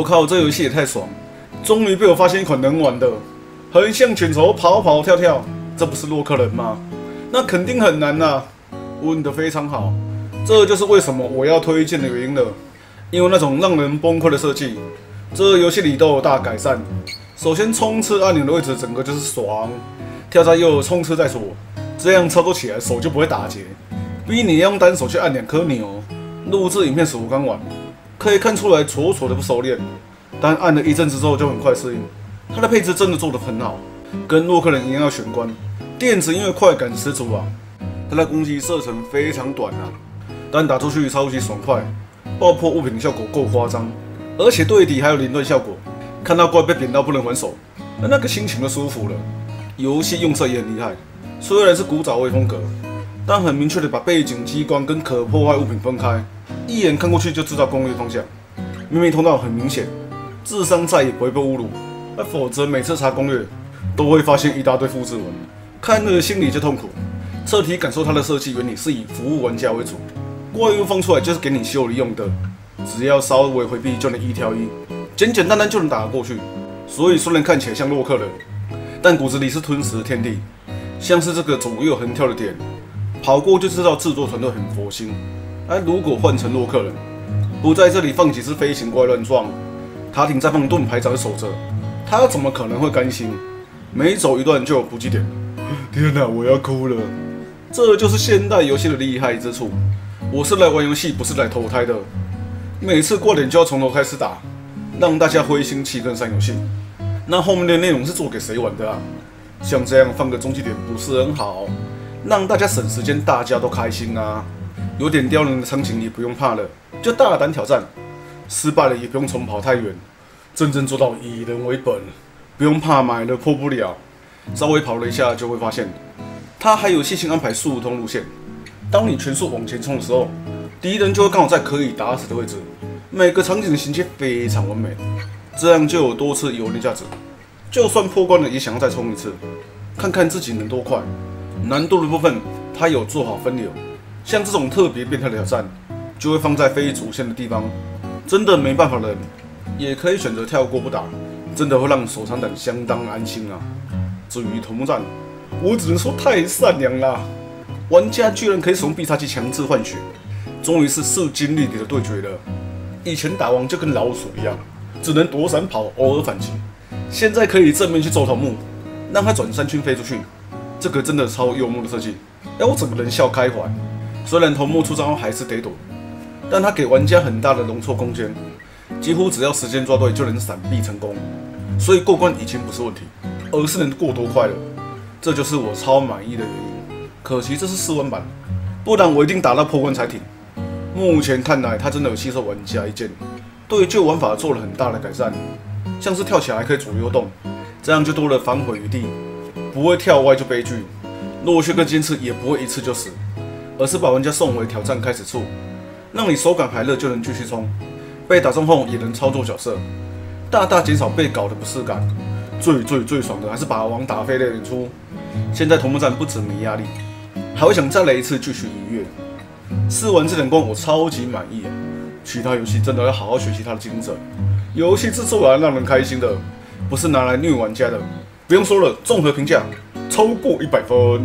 我靠，这游戏也太爽！终于被我发现一款能玩的，横向卷轴跑跑跳跳，这不是洛克人吗？那肯定很难呐。问得非常好，这就是为什么我要推荐的原因了。因为那种让人崩溃的设计，这游戏里都有大改善。首先，冲刺按钮的位置整个就是爽，跳在右，冲刺在左，这样操作起来手就不会打结。逼你用单手去按两颗钮。录制影片时我刚玩，可以看出来妥妥的不熟练，但按了一阵子之后就很快适应。它的配置真的做得很好，跟洛克人一样要玄关，电子因为快感十足啊。它的攻击射程非常短啊，但打出去超级爽快，爆破物品效果够夸张，而且对敌还有连段效果。看到怪被扁到不能还手，那那个心情就舒服了。游戏用色也很厉害，虽然是古早味风格，但很明确的把背景机关跟可破坏物品分开，一眼看过去就知道攻略方向。秘密通道很明显，智商再也不会被侮辱，那否则每次查攻略都会发现一大堆复制文，看了心里就痛苦。彻底感受它的设计原理是以服务玩家为主，怪物放出来就是给你修理用的，只要稍微回避就能一挑一。简简单单就能打得过去，所以虽然看起来像洛克人，但骨子里是吞食天地。像是这个左右横跳的点，跑过就知道制作团队很佛心。而如果换成洛克人，不在这里放几只飞行怪乱撞，塔顶再放盾牌长守着，他怎么可能会甘心？每走一段就有补给点。天哪，我要哭了！这就是现代游戏的厉害之处。我是来玩游戏，不是来投胎的。每次过点就要从头开始打。让大家灰心气跟上游戏，那后面的内容是做给谁玩的啊？像这样放个终极点不是很好，让大家省时间，大家都开心啊。有点刁难的场景也不用怕了，就大胆挑战，失败了也不用重跑太远，真正做到以人为本，不用怕买了破不了。稍微跑了一下就会发现，它还有细心安排速通路线。当你全速往前冲的时候，敌人就会刚好在可以打死的位置。每个场景的衔接非常完美，这样就有多次游历价值。就算破关了，也想要再冲一次，看看自己能多快。难度的部分，它有做好分流，像这种特别变态的挑战，就会放在非主线的地方。真的没办法的人，也可以选择跳过不打，真的会让手残党相当安心啊。至于头目战，我只能说太善良了，玩家居然可以使用必杀技强制换血，终于是势均力敌的对决了。以前打王就跟老鼠一样，只能躲闪跑，偶尔反击。现在可以正面去揍头目，让他转三圈飞出去，这个真的超幽默的设计，让我整个人笑开怀。虽然头目出招还是得躲，但他给玩家很大的容错空间，几乎只要时间抓对就能闪避成功，所以过关已经不是问题，而是能过多快了。这就是我超满意的原因。可惜这是试玩版，不然我一定打到破关才停。目前看来，它真的有吸收玩家意见，对旧玩法做了很大的改善，像是跳起来可以左右动，这样就多了反悔余地，不会跳歪就悲剧。落穴跟尖刺也不会一次就死，而是把玩家送回挑战开始处，让你手感还热就能继续冲。被打中后也能操作角色，大大减少被搞的不适感。最最最爽的还是把王打飞的演出。现在同步战不止没压力，还会想再来一次继续愉悦。试完这点关，我超级满意。其他游戏真的要好好学习它的精神。游戏制作来让人开心的，不是拿来虐玩家的。不用说了，综合评价超过一百分。